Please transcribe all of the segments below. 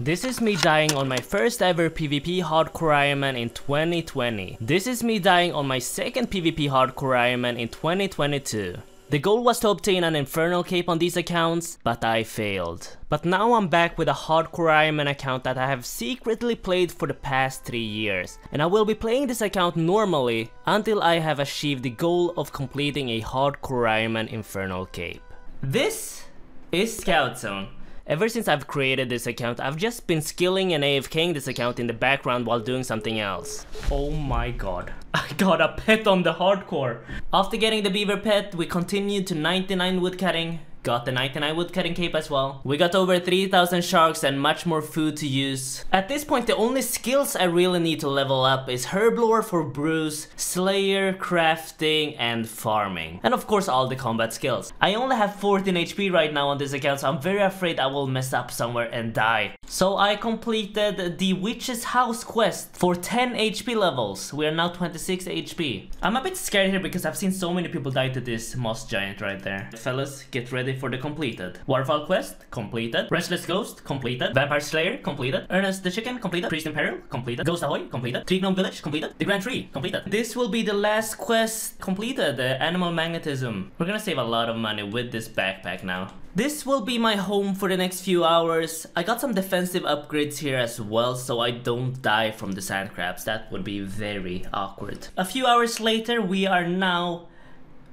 This is me dying on my first ever PvP Hardcore Ironman in 2020. This is me dying on my second PvP Hardcore Ironman in 2022. The goal was to obtain an Infernal Cape on these accounts, but I failed. But now I'm back with a Hardcore Ironman account that I have secretly played for the past 3 years, and I will be playing this account normally until I have achieved the goal of completing a Hardcore Ironman Infernal Cape. This is Scout Zone. Ever since I've created this account, I've just been skilling and AFKing this account in the background while doing something else. Oh my god. I got a pet on the hardcore. After getting the beaver pet, we continued to 99 woodcutting, got the 99 woodcutting cape as well. We got over 3000 sharks and much more food to use. At this point the only skills I really need to level up is herblore for brews, slayer, crafting and farming. And of course all the combat skills. I only have 14 HP right now on this account so I'm very afraid I will mess up somewhere and die. So I completed the witch's house quest for 10 HP levels. We are now 26 HP. I'm a bit scared here because I've seen so many people die to this moss giant right there. Fellas, get ready for the completed. Waterfall quest, completed. Restless Ghost, completed. Vampire Slayer, completed. Ernest the Chicken, completed. Priest in Peril, completed. Ghost Ahoy, completed. Tree Gnome Village, completed. The Grand Tree, completed. This will be the last quest completed, the Animal Magnetism. We're gonna save a lot of money with this backpack now. This will be my home for the next few hours. I got some defensive upgrades here as well so I don't die from the sand crabs. That would be very awkward. A few hours later we are now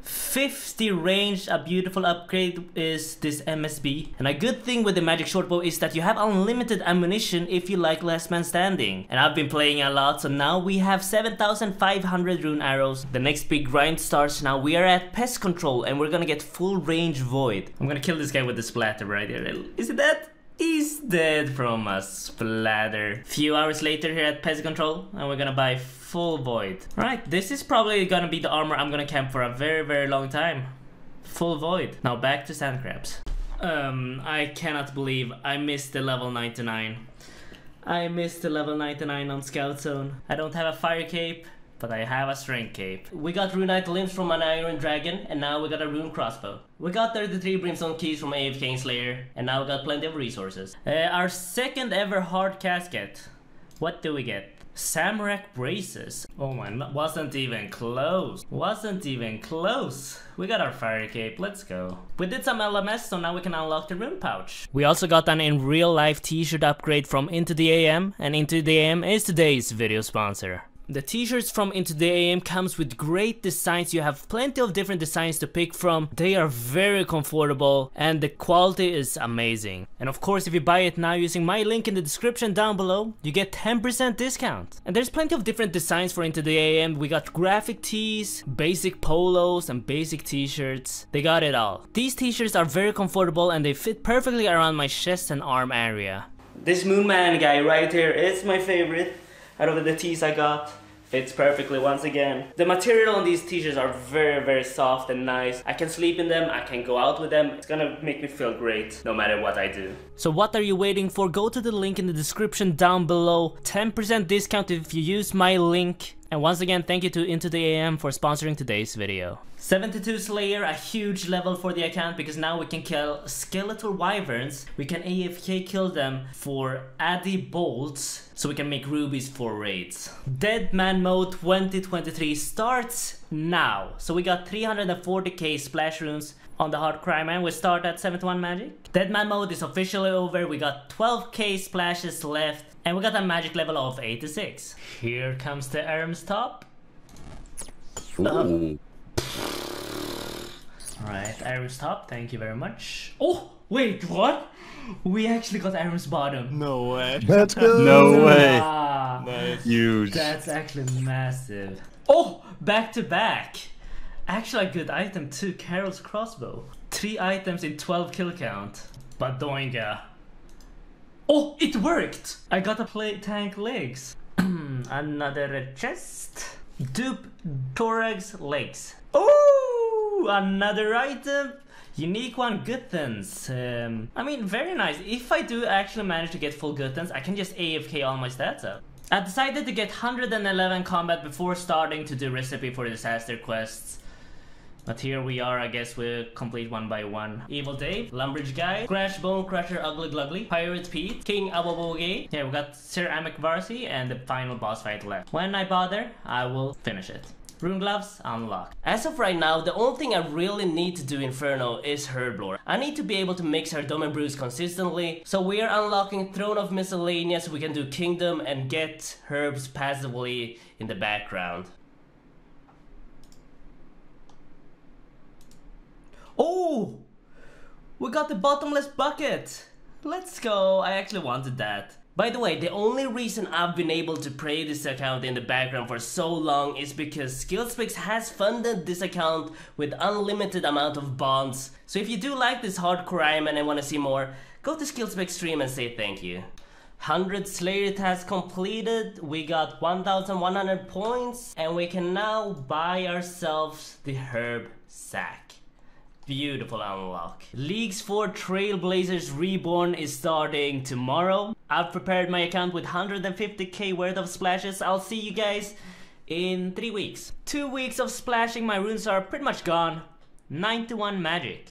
50 range, a beautiful upgrade is this MSB. And a good thing with the magic shortbow is that you have unlimited ammunition if you like last man standing. And I've been playing a lot, so now we have 7500 rune arrows. The next big grind starts now. We are at pest control and we're gonna get full range void. I'm gonna kill this guy with the splatter right here. Is it that? He's dead from a splatter. Few hours later here at pest control and we're gonna buy full void. Right, this is probably gonna be the armor I'm gonna camp for a very, very long time. Full void. Now back to sand crabs. Um, I cannot believe I missed the level 99. I missed the level 99 on Scout Zone. I don't have a fire cape, but I have a strength cape. We got runite limbs from an iron dragon, and now we got a rune crossbow. We got 33 brimstone keys from AFK Slayer, and now we got plenty of resources. Uh, our second ever hard casket. What do we get? Zamorak braces. Oh my, wasn't even close. Wasn't even close. We got our fire cape, let's go. We did some LMS, so now we can unlock the rune pouch. We also got an in real life t-shirt upgrade from Into the AM, and Into the AM is today's video sponsor. The t-shirts from Into the AM comes with great designs, you have plenty of different designs to pick from, they are very comfortable and the quality is amazing. And of course if you buy it now using my link in the description down below, you get 10% discount. And there's plenty of different designs for Into the AM, we got graphic tees, basic polos and basic t-shirts, they got it all. These t-shirts are very comfortable and they fit perfectly around my chest and arm area. This Moon Man guy right here is my favorite out of the tees I got. Fits perfectly once again. The material on these t-shirts are very, very soft and nice. I can sleep in them, I can go out with them. It's gonna make me feel great no matter what I do. So what are you waiting for? Go to the link in the description down below. 10% discount if you use my link. And once again, thank you to Into the AM for sponsoring today's video. 72 Slayer, a huge level for the account because now we can kill skeletal wyverns. We can AFK kill them for Addy bolts so we can make rubies for raids. Dead Man Mode 2023 starts now. So we got 340k splash runes on the hard crime man we start at 7-1 magic. Dead Man Mode is officially over. We got 12k splashes left and we got a magic level of 86. Here comes the Ahrim's top. Ooh. Alright, Ahrim's top, thank you very much. Oh, wait, what? We actually got Ahrim's bottom. No way. Let's go. No way. Ah, Nice. Huge. that's actually massive. Oh, back to back. Actually a good item too, Karil's crossbow. Three items in 12 kill count. Badoinga. Oh, it worked! I got a play tank legs. Another chest. Dupe thorax legs. Oh, another item. Unique one, Guthans. Um, I mean, very nice. If I do actually manage to get full Guthans, I can just AFK all my stats up. I decided to get 111 combat before starting to do recipe for disaster quests. But here we are, I guess we'll complete one by one. Evil Dave, Lumbridge Guy, Crash Bone Crusher Ugly Glugly, Pirate Pete, King Awowogei. Yeah, we got Sir Amik Varze and the final boss fight left. When I bother, I will finish it. Rune gloves unlocked. As of right now, the only thing I really need to do Inferno is Herblore. I need to be able to mix Saradomin brews consistently, so we are unlocking Throne of Miscellania, we can do Kingdom and get herbs passively in the background. Oh! We got the bottomless bucket! Let's go, I actually wanted that. By the way, the only reason I've been able to play this account in the background for so long is because Skillspix has funded this account with unlimited amount of bonds. So if you do like this hardcore Iron Man and want to see more, go to Skillspix stream and say thank you. 100 Slayer task completed, we got 1100 points, and we can now buy ourselves the Herb Sack. Beautiful unlock. Leagues 4 Trailblazers Reborn is starting tomorrow. I've prepared my account with 150k worth of splashes. I'll see you guys in 3 weeks. 2 weeks of splashing, my runes are pretty much gone. 91 magic.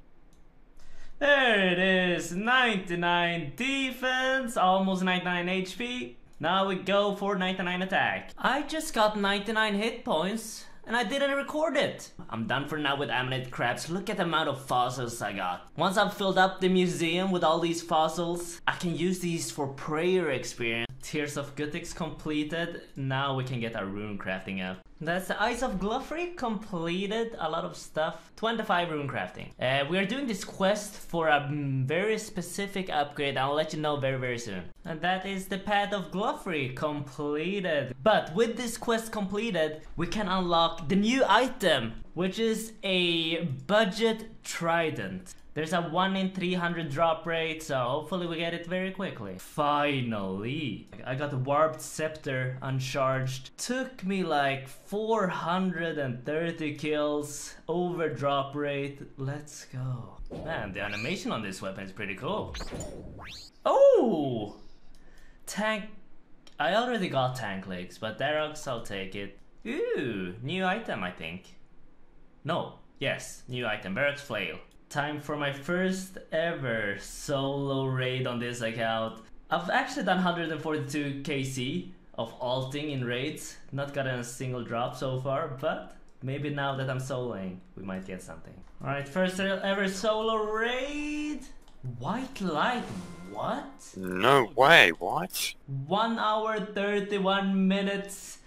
There it is, 99 defense, almost 99 HP. Now we go for 99 attack. I just got 99 hit points and I didn't record it. I'm done for now with Ammonite crabs. Look at the amount of fossils I got. Once I've filled up the museum with all these fossils, I can use these for prayer experience. Tears of Guthix completed. Now we can get our rune crafting up. That's the Eyes of Glouphrie completed a lot of stuff. 25 rune crafting. Uh, we are doing this quest for a very specific upgrade. I'll let you know very very soon. And that is the Path of Glouphrie completed. But with this quest completed, we can unlock the new item, which is a budget trident. There's a 1 in 300 drop rate, so hopefully we get it very quickly. Finally! I got the Warped Scepter uncharged. Took me like 430 kills, over drop rate. Let's go. Man, the animation on this weapon is pretty cool. Oh! Tank... I already got tank legs, but Dharok's, I'll take it. Ooh, new item I think. No, yes, new item, Verac's Flail. Time for my first ever solo raid on this account. I've actually done 142 KC of alting in raids. Not gotten a single drop so far, but maybe now that I'm soloing, we might get something. Alright, first ever solo raid! White light, what? No way, what? 1 hour 31 minutes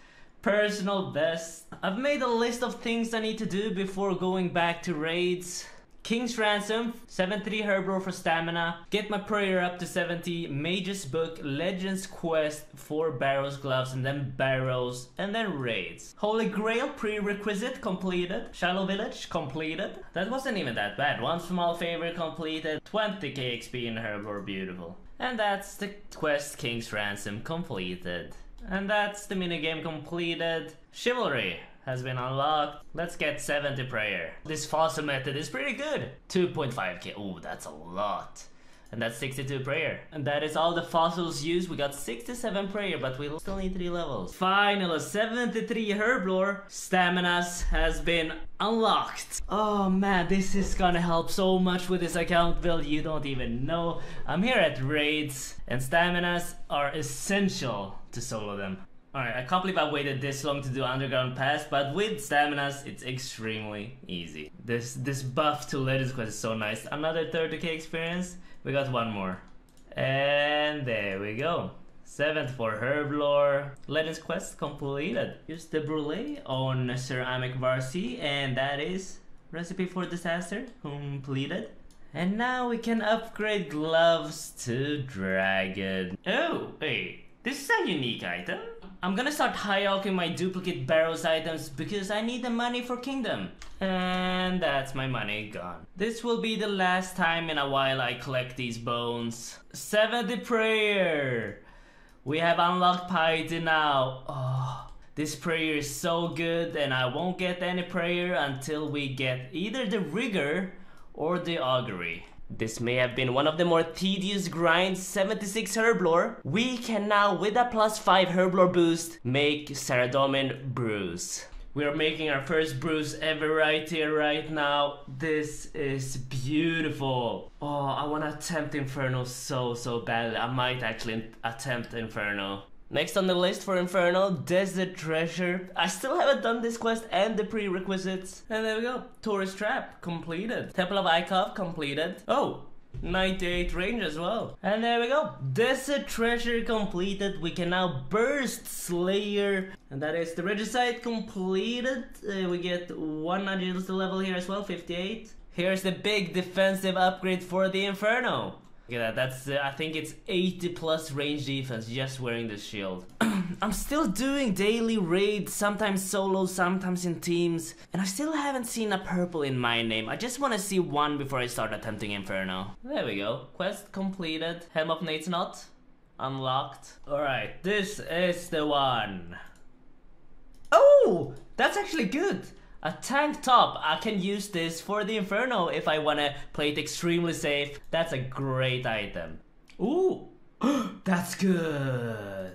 personal best. I've made a list of things I need to do before going back to raids. King's Ransom, 73 Herblore for stamina, get my prayer up to 70, Mage's Book, Legends Quest, 4 Barrows Gloves, and then Barrows, and then Raids. Holy Grail prerequisite completed, Shallow Village completed. That wasn't even that bad, one small favor completed, 20k XP in Herblore, beautiful. And that's the quest King's Ransom completed. And that's the minigame completed. Chivalry, has been unlocked. Let's get 70 prayer. This fossil method is pretty good. 2.5k, oh that's a lot. And that's 62 prayer. And that is all the fossils used. We got 67 prayer, but we still need 3 levels. Finally, 73 herblore. Staminas has been unlocked. Oh man, this is gonna help so much with this account build. You don't even know. I'm here at raids, and staminas are essential to solo them. Alright, I can't believe I waited this long to do Underground Pass, but with Staminas, it's extremely easy. This this buff to Legends Quest is so nice. Another 30k experience, we got one more. And there we go. Seventh for Herblore. Legends Quest completed. Use the Brulee on Sir Amik Varze, and that is Recipe for Disaster completed. And now we can upgrade gloves to Dragon. Oh, hey, this is a unique item. I'm gonna start hierarching my duplicate Barrows items because I need the money for kingdom. And that's my money gone. This will be the last time in a while I collect these bones. 70 prayer! We have unlocked piety now. Oh, this prayer is so good and I won't get any prayer until we get either the rigor or the augury. This may have been one of the more tedious grinds 76 Herblore. We can now with a plus 5 Herblore boost make Saradomin brews. We are making our first Bruce ever right here, right now. This is beautiful. Oh, I want to attempt Inferno so, so badly. I might actually attempt Inferno. Next on the list for Inferno, Desert Treasure. I still haven't done this quest and the prerequisites. And there we go. Tourist Trap, completed. Temple of Ikov, completed. Oh, 98 range as well. And there we go. Desert treasure completed. We can now burst Slayer. And that is the Regicide completed. Uh, we get one agility level here as well, 58. Here's the big defensive upgrade for the Inferno. Look at that, that's, uh, I think it's 80 plus range defense just wearing the shield. I'm still doing daily raids, sometimes solo, sometimes in teams, and I still haven't seen a purple in my name. I just want to see one before I start attempting Inferno. There we go, quest completed, Helm of Neitiznot, unlocked. Alright, this is the one. Oh, that's actually good. A tank top, I can use this for the Inferno if I wanna play it extremely safe. That's a great item. Ooh, that's good.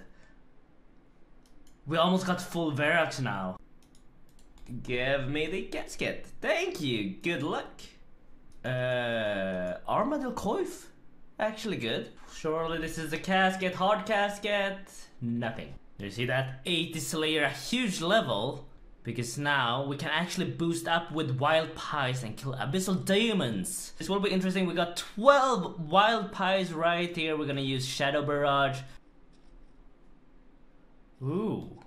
We almost got full Verac's now. Give me the casket. Thank you, good luck. Uh, Armadyl Coif? Actually good. Surely this is the casket, hard casket. Nothing. You see that? 80 Slayer, a huge level. Because now we can actually boost up with wild pies and kill abyssal demons. This will be interesting. We got 12 wild pies right here. We're gonna use Shadow Barrage. Ooh.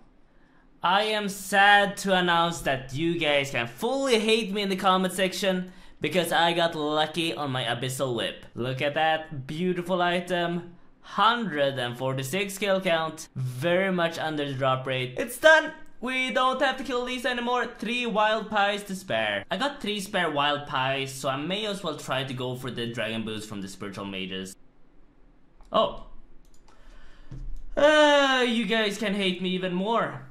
I am sad to announce that you guys can fully hate me in the comment section because I got lucky on my Abyssal Whip. Look at that beautiful item. 146 kill count, very much under the drop rate. It's done! We don't have to kill these anymore. Three wild pies to spare. I got three spare wild pies, so I may as well try to go for the dragon boots from the spiritual mages. Oh. Uh, you guys can hate me even more.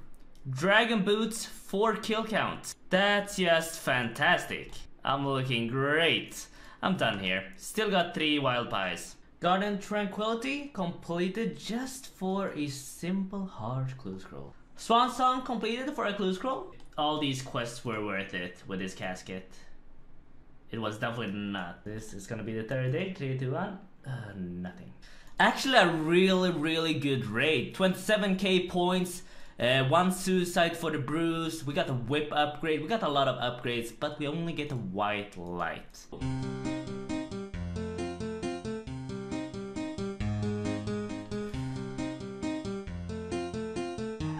Dragon boots, 4 kill count. That's just fantastic. I'm looking great. I'm done here. Still got 3 wild pies. Garden Tranquility completed just for a simple hard clue scroll. Swan Song completed for a clue scroll. All these quests were worth it with this casket. It was definitely not. This is gonna be the third day. 3, 2, 1. Uh, nothing. Actually a really, really good raid. 27k points. Uh, one suicide for the bruise. We got a whip upgrade. We got a lot of upgrades, but we only get a white light.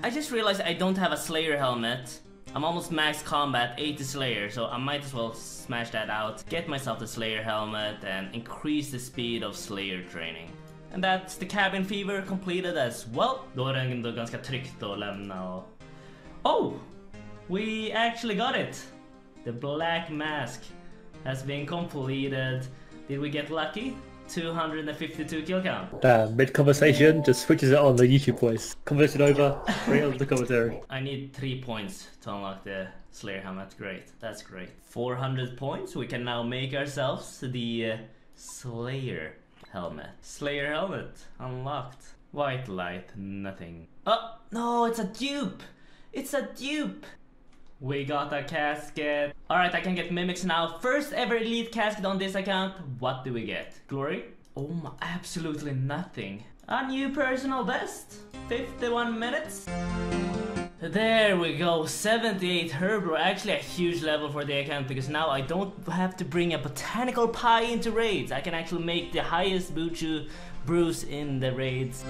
I just realized I don't have a Slayer helmet. I'm almost max combat 80 Slayer, so I might as well smash that out, get myself the Slayer helmet, and increase the speed of Slayer training. And that's the cabin fever completed as well. Då är det ganska tryggt att lämna. Oh! We actually got it! The black mask has been completed. Did we get lucky? 252 kill count. Damn, mid conversation, just switches it on the YouTube voice. Conversation over, right on the commentary. I need 3 points to unlock the Slayer helmet. Great, that's great. 400 points, we can now make ourselves the uh, Slayer helmet. Slayer helmet, unlocked. White light, nothing. Oh, no, it's a dupe! It's a dupe! We got a casket. Alright, I can get mimics now. First ever elite casket on this account. What do we get? Glory? Oh my, absolutely nothing. A new personal best. 51 minutes. There we go, 78 Herbro, actually a huge level for the account because now I don't have to bring a botanical pie into raids. I can actually make the highest Buchu brews in the raids.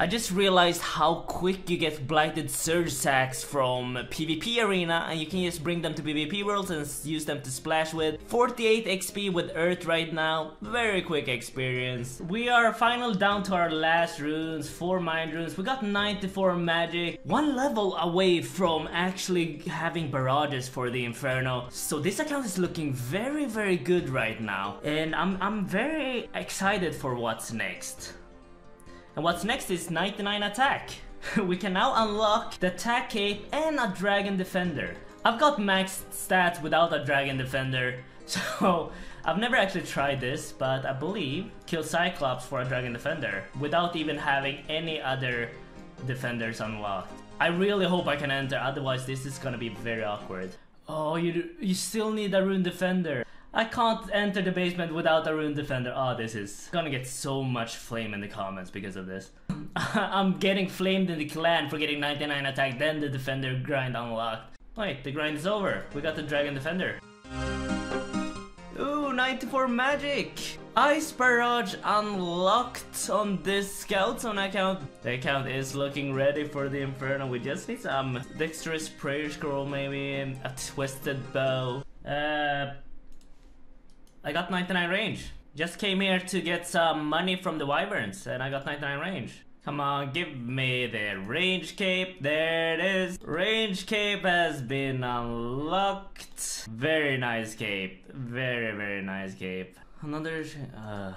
I just realized how quick you get blighted surge sacks from PvP arena and you can just bring them to PvP worlds and use them to splash with. 48 XP with Earth right now, very quick experience. We are final down to our last runes, 4 mind runes, we got 94 magic, one level away from actually having barrages for the Inferno. So this account is looking very very good right now and I'm, I'm very excited for what's next. And what's next is 99 attack. we can now unlock the attack cape and a dragon defender. I've got max stats without a dragon defender, so I've never actually tried this, but I believe kill Cyclops for a dragon defender without even having any other defenders unlocked. I really hope I can enter, otherwise this is gonna be very awkward. Oh, you you still need a rune defender. I can't enter the basement without a rune defender. Oh, this is gonna get so much flame in the comments because of this. I'm getting flamed in the clan for getting 99 attack, then the defender grind unlocked. Wait, the grind is over. We got the dragon defender. Ooh, 94 magic! Ice Barrage unlocked on this Scout Zone account. The account is looking ready for the Inferno. We just need some Dexterous Prayer Scroll maybe, a Twisted Bow. Uh, I got 99 range. Just came here to get some money from the Wyverns and I got 99 range. Come on, give me the range cape. There it is. Range cape has been unlocked. Very nice cape. Very, very nice cape. Another, uh,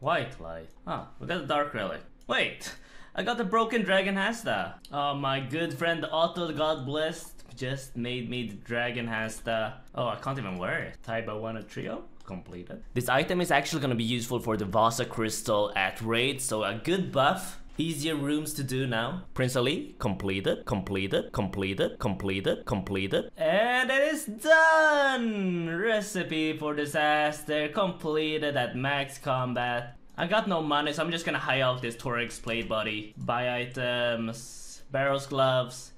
white light. Oh, we got a dark relic. Wait, I got the broken dragon Hasta. Oh, my good friend Otto, God blessed, just made me the dragon Hasta. Oh, I can't even wear it. Tai Bwo Wannai Trio? Completed. This item is actually gonna be useful for the Vasa crystal at raid, so a good buff Easier rooms to do now. Prince Ali, completed, completed, completed, completed, completed. And it is done! Recipe for disaster completed at max combat. I got no money, so I'm just gonna high out this Torag's platebody. Buy items, Barrows gloves.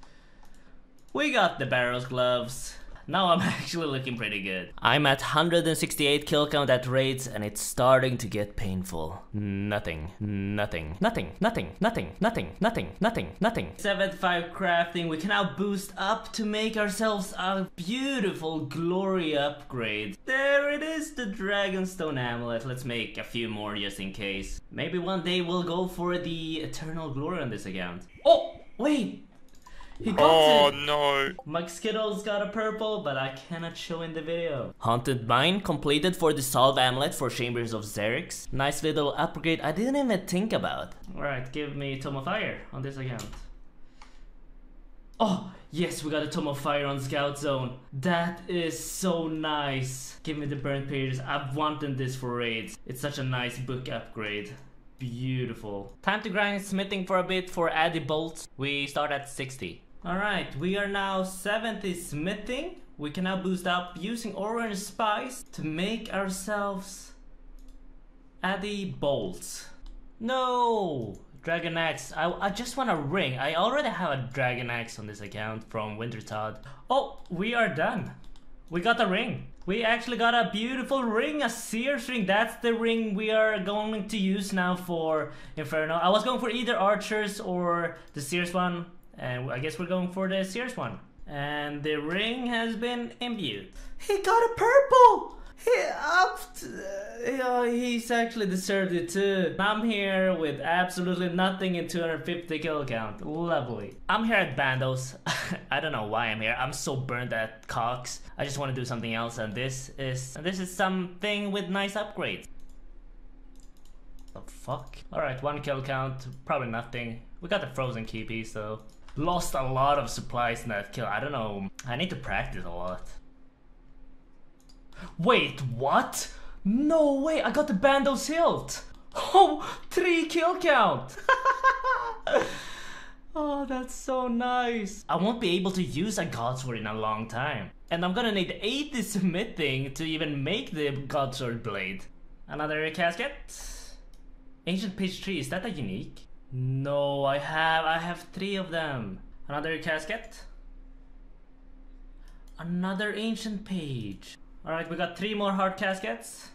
We got the Barrows gloves. Now I'm actually looking pretty good. I'm at 168 kill count at raids and it's starting to get painful. Nothing, nothing, nothing, nothing, nothing, nothing, nothing, nothing, nothing. 75 crafting, we can now boost up to make ourselves a beautiful glory upgrade. There it is, the Dragonstone Amulet. Let's make a few more just in case. Maybe one day we'll go for the Eternal Glory on this account. Oh, wait, he got oh it! no! My Skittles got a purple, but I cannot show in the video. Haunted Mine completed for the Salve Amulet for Chambers of Xeric. Nice little upgrade I didn't even think about. Alright, give me Tome of Fire on this account. Oh, yes, we got a Tome of Fire on Scout Zone. That is so nice. Give me the Burnt Pages. I've wanted this for raids. It's such a nice book upgrade. Beautiful. Time to grind smithing for a bit for Addy Bolts. We start at 60. Alright, we are now 70 smithing. We can now boost up using orange spice to make ourselves Addy bolts. No! Dragon Axe. I, I just want a ring. I already have a Dragon Axe on this account from Wintertodt. Oh, we are done. We got a ring. We actually got a beautiful ring, a Seers ring. That's the ring we are going to use now for Inferno. I was going for either Archers or the Seers one, and I guess we're going for the Seers one. And the ring has been imbued. He got a purple! He upped. Uh, he's actually deserved it too. I'm here with absolutely nothing in 250 kill count. Lovely. I'm here at Bandos. I don't know why I'm here. I'm so burned at Cox. I just want to do something else, and this is this is something with nice upgrades. The fuck? Alright, one kill count, probably nothing. We got the frozen keepy, so lost a lot of supplies in that kill. I don't know. I need to practice a lot. Wait, what? No way, I got the Bandos hilt! Oh, three kill count! oh, that's so nice. I won't be able to use a Godsword in a long time. And I'm gonna need 80 smithing to even make the Godsword blade. Another casket. Ancient page tree, is that a unique? No, I have, I have three of them. Another casket. Another ancient page. Alright, we got three more hard caskets.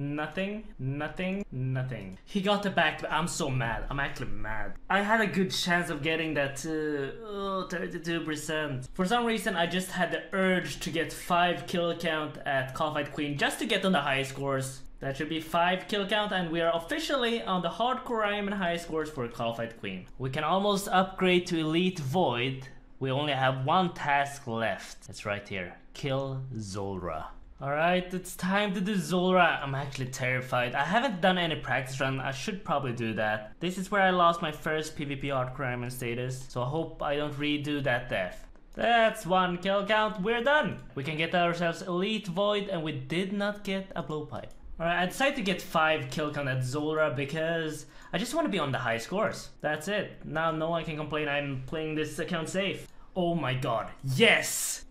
Nothing, nothing, nothing. He got the back, I'm so mad. I'm actually mad. I had a good chance of getting that uh, oh, 32%. For some reason, I just had the urge to get 5 kill count at Fight Queen just to get on the high scores. That should be 5 kill count and we are officially on the hardcore Iron high scores for Fight Queen. We can almost upgrade to Elite Void. We only have one task left. It's right here kill Zulrah. Alright, it's time to do Zulrah. I'm actually terrified. I haven't done any practice run. I should probably do that. This is where I lost my first PvP hardcore Ironman status. So I hope I don't redo that death. That's one kill count. We're done. We can get ourselves Elite Void and we did not get a blowpipe. Alright, I decided to get 5 kill count at Zulrah because I just want to be on the high scores. That's it. Now no one can complain I'm playing this account safe. Oh my god. Yes!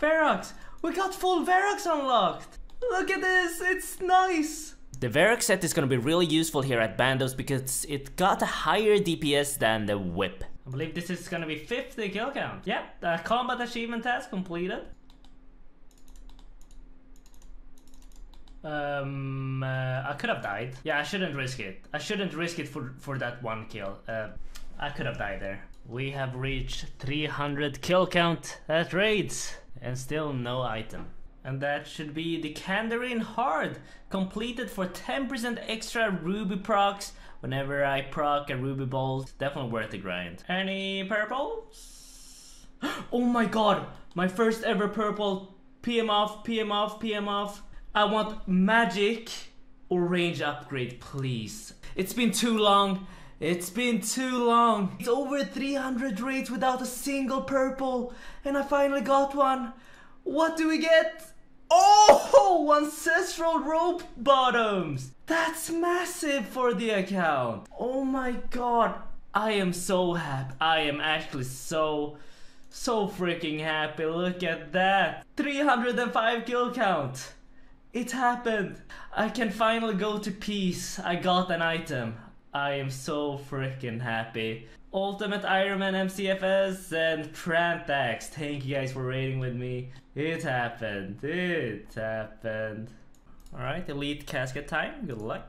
Ferox! We got full Ferox unlocked! Look at this! It's nice! The Verac's set is gonna be really useful here at Bandos because it got a higher DPS than the Whip. I believe this is gonna be 50 kill count. Yep, the combat achievement task completed. Um, uh, I could have died. Yeah, I shouldn't risk it. I shouldn't risk it for, for that one kill. Uh, I could have died there. We have reached 300 kill count at raids and still no item. And that should be the Kandarin Hard, completed for 10% extra ruby procs whenever I proc a ruby bolt. Definitely worth the grind. Any purples? Oh my god, my first ever purple. PM off, PM off, PM off. I want magic or range upgrade, please. It's been too long. It's been too long. It's over 300 raids without a single purple, and I finally got one. What do we get? Oh, ancestral robe bottoms. That's massive for the account. Oh my god. I am so happy. I am actually so, so freaking happy. Look at that. 305 kill count. It happened. I can finally go to peace. I got an item. I am so freaking happy. Ultimate Ironman MCFS and Trantax. Thank you guys for raiding with me. It happened. It happened. Alright, Elite Casket time. Good luck.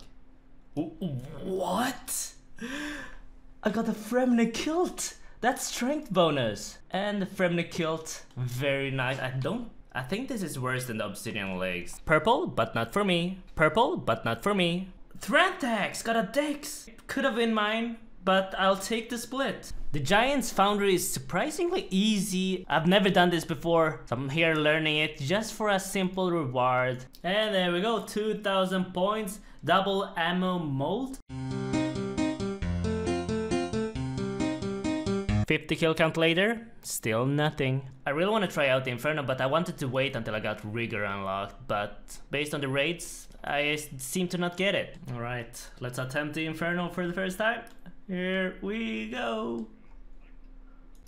What? I got a Fremne Kilt. That's strength bonus. And the Fremne Kilt. Very nice. I don't I think this is worse than the obsidian legs. Purple, but not for me. Purple, but not for me. Thrantax got a dex. Could have been mine, but I'll take the split. The Giant's Foundry is surprisingly easy. I've never done this before, so I'm here learning it just for a simple reward. And there we go, 2000 points, double ammo mold. 50 kill count later, still nothing. I really want to try out the Inferno, but I wanted to wait until I got Rigor unlocked, but based on the raids, I seem to not get it. Alright, let's attempt the Inferno for the first time. Here we go.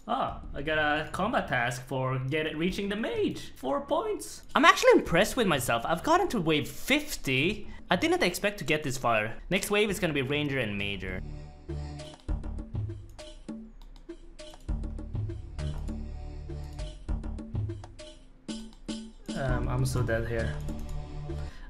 Ah, I got a combat task for get it, reaching the mage. Four points. I'm actually impressed with myself. I've gotten to wave 50. I didn't expect to get this far. Next wave is gonna be ranger and major. Um, I'm so dead here.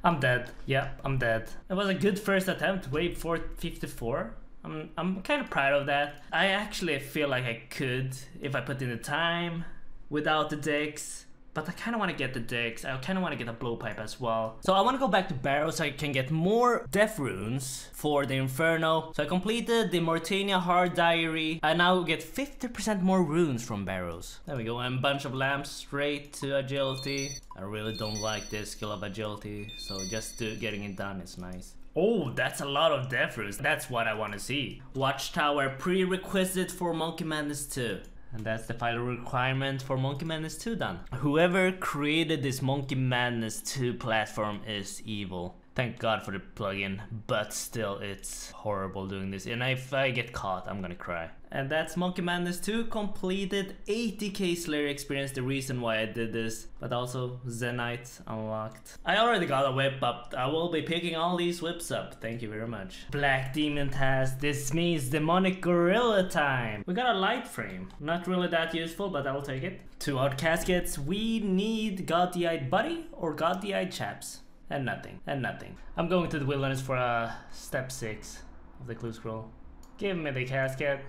I'm dead. Yeah, I'm dead. It was a good first attempt, wave 454. I'm, I'm kind of proud of that. I actually feel like I could if I put in the time without the dex. But I kind of want to get the Dex. I kind of want to get the blowpipe as well. So I want to go back to Barrow so I can get more Death Runes for the Inferno. So I completed the Morytania Hard Diary. I now get 50% more runes from Barrows. There we go. And a bunch of lamps straight to Agility. I really don't like this skill of Agility. So just getting it done is nice. Oh, that's a lot of death runes. That's what I want to see. Watchtower prerequisite for Monkey Madness 2. And that's the final requirement for Monkey Madness 2 done. Whoever created this Monkey Madness 2 platform is evil. Thank God for the plugin, but still it's horrible doing this. And if I get caught, I'm gonna cry. And that's Monkey Madness 2 completed 80k Slayer experience, the reason why I did this. But also Zenyte unlocked. I already got a whip up, I will be picking all these whips up, thank you very much. Black Demon task, this means demonic gorilla time. We got a light frame, not really that useful, but I'll take it. Two out caskets, we need God the Eyed Buddy or God the Eyed Chaps and nothing, and nothing. I'm going to the wilderness for uh, step 6 of the clue scroll. Give me the casket.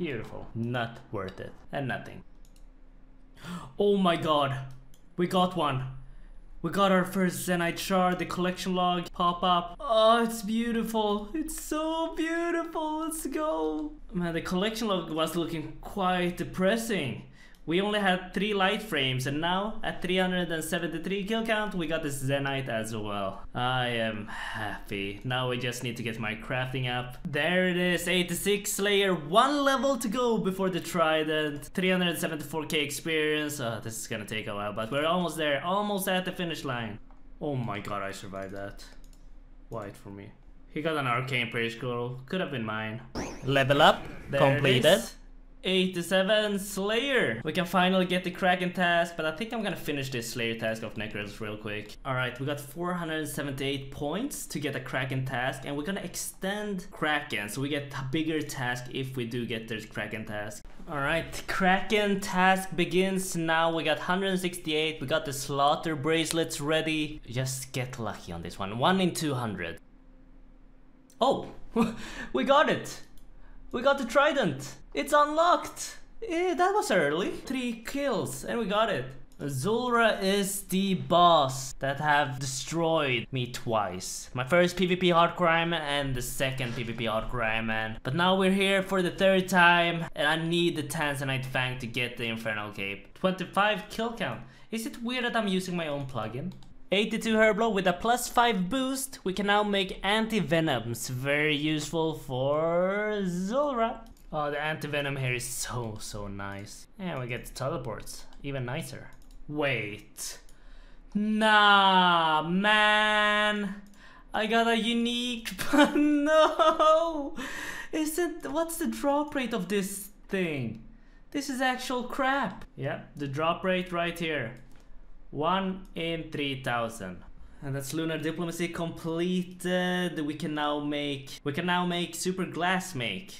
Beautiful. Not worth it. And nothing. Oh my god. We got one. We got our first Zenyte shard, the collection log pop up. Oh, it's beautiful. It's so beautiful. Let's go. Man, the collection log was looking quite depressing. We only had 3 light frames and now at 373 kill count we got this Zenyte as well. I am happy. Now we just need to get my crafting up. There it is, 86 Slayer, one level to go before the Trident. 374k experience. Oh, this is gonna take a while but we're almost there, almost at the finish line. Oh my god, I survived that. white for me. He got an arcane prayer scroll. Could have been mine. Level up. There Completed. Is. 87 Slayer. We can finally get the Kraken task, but I think I'm gonna finish this Slayer task of Necros real quick. Alright, we got 478 points to get a Kraken task, and we're gonna extend Kraken, so we get a bigger task if we do get this Kraken task. Alright, Kraken task begins now. We got 168, we got the Slaughter bracelets ready. Just get lucky on this one. 1 in 200. Oh, we got it! We got the trident! It's unlocked! Eh, that was early. Three kills, and we got it. Zulrah is the boss that have destroyed me twice. My first PvP hardcore Man and the second PvP hardcore Iron Man. But now we're here for the third time and I need the Tanzanite Fang to get the Infernal Cape. 25 kill count. Is it weird that I'm using my own plugin? 82 Herblow with a plus 5 boost, we can now make anti-venoms, very useful for Zulrah. Oh, the anti-venom here is so, so nice. And we get teleports, even nicer. Wait. Nah, man. I got a unique, but no! Isn't, what's the drop rate of this thing? This is actual crap. Yeah, the drop rate right here. 1 in 3000. And that's lunar diplomacy completed. We can now make we can now make super glass make.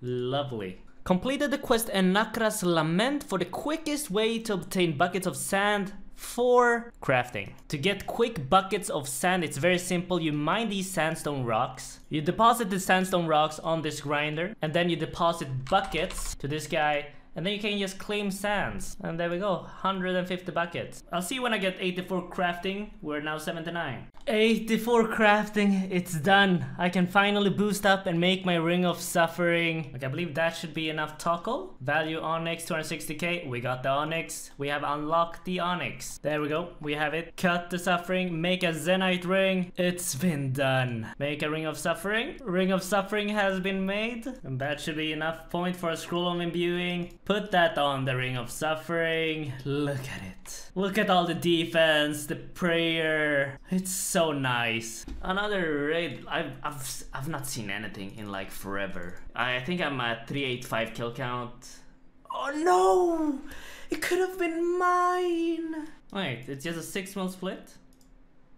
Lovely. Completed the quest Enakhra's Lament for the quickest way to obtain buckets of sand for crafting. To get quick buckets of sand, it's very simple. You mine these sandstone rocks. You deposit the sandstone rocks on this grinder, and then you deposit buckets to this guy, and then you can just claim sands. And there we go, 150 buckets. I'll see when I get 84 crafting. We're now 79. 84 crafting, it's done. I can finally boost up and make my Ring of Suffering. Okay, I believe that should be enough toggle. Value Onyx, 260k. We got the Onyx. We have unlocked the Onyx. There we go, we have it. Cut the Suffering, make a Zenyte Ring. It's been done. Make a Ring of Suffering. Ring of Suffering has been made. And that should be enough point for a Scroll of Imbuing. Put that on the Ring of Suffering. Look at it. Look at all the defense, the prayer. It's so nice. Another raid. I've, I've, I've not seen anything in like forever. I think I'm at 385 kill count. Oh no! It could have been mine! Wait, it's just a 6 mil split?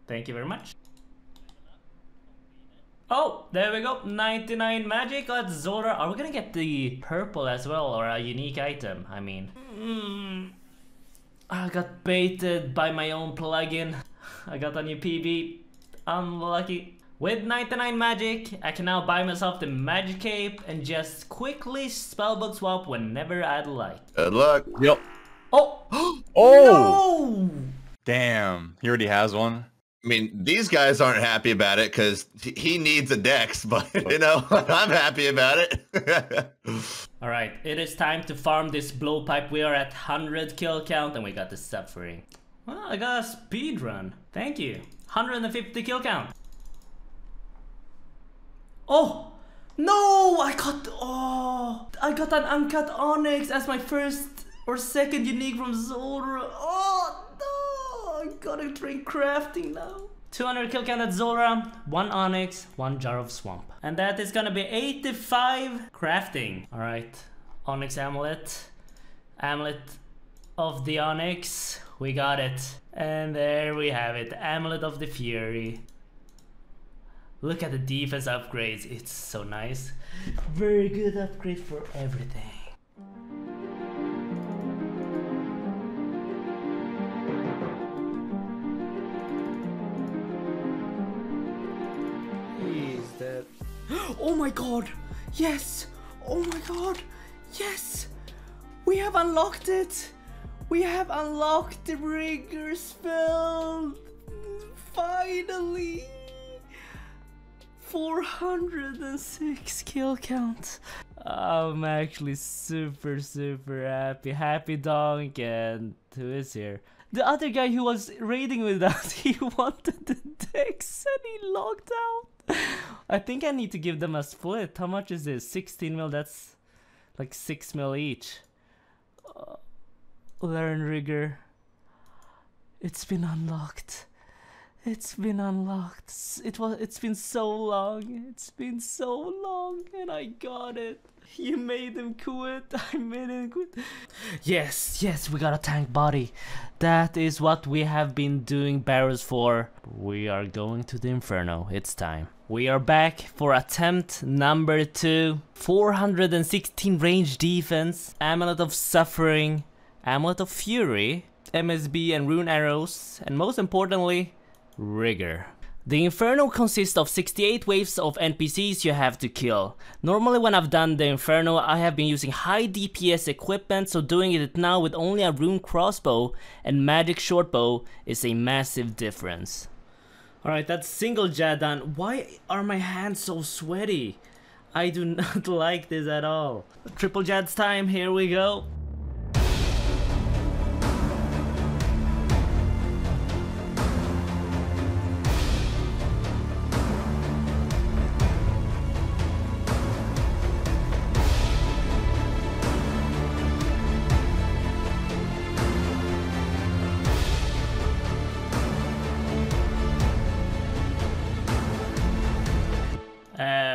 Thank you very much. Oh, there we go. 99 magic. Let's Zora. Are we gonna get the purple as well, or a unique item? I mean, mm, I got baited by my own plugin. I got a new PB. Unlucky. With 99 magic, I can now buy myself the magic cape and just quickly spellbook swap whenever I'd like. Good luck. Yep. Oh! Oh! No! Damn. He already has one. I mean, these guys aren't happy about it because he needs a dex, but you know, I'm happy about it. Alright, it is time to farm this blowpipe. We are at 100 kill count and we got the suffering. Well, I got a speed run. Thank you. 150 kill count. Oh! No! I got... Oh! I got an uncut onyx as my first or second unique from Zulrah. Oh gotta drink crafting now. 200 kill count at Zulrah, 1 onyx, 1 jar of swamp. And that is gonna be 85 crafting. Alright, onyx amulet. Amulet of the onyx. We got it. And there we have it. Amulet of the Fury. Look at the defense upgrades. It's so nice. Very good upgrade for everything. Oh my god! Yes! Oh my god! Yes! We have unlocked it! We have unlocked the rigger spell! Finally! 406 kill count. I'm actually super, super happy. Happy Donk and who is here? The other guy who was raiding with us, he wanted the dex and he logged out. I think I need to give them a split. How much is this? 16 mil, that's like 6 mil each. Uh, learn rigor. It's been unlocked. It's been unlocked. It was it's been so long. It's been so long and I got it. You made him quit. I made him quit. Yes, yes, we got a tank body. That is what we have been doing Barrows for. We are going to the inferno. It's time. We are back for attempt number 2. 416 range defense, amulet of suffering, amulet of fury, MSB and rune arrows, and most importantly, rigor. The Inferno consists of 68 waves of NPCs you have to kill. Normally when I've done the Inferno I have been using high DPS equipment so doing it now with only a rune crossbow and magic shortbow is a massive difference. Alright, that's single Jadan. Why are my hands so sweaty? I do not like this at all. Triple Jad's time, here we go.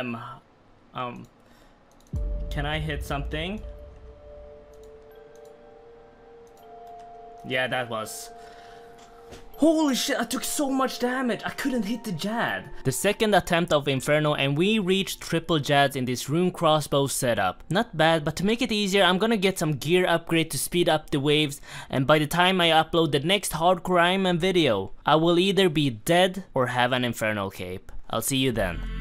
Um, um, can I hit something? Yeah, that was. Holy shit, I took so much damage, I couldn't hit the Jad. The second attempt of Inferno and we reached triple Jads in this rune crossbow setup. Not bad, but to make it easier, I'm gonna get some gear upgrade to speed up the waves and by the time I upload the next Hardcore Iron Man video, I will either be dead or have an Infernal cape. I'll see you then.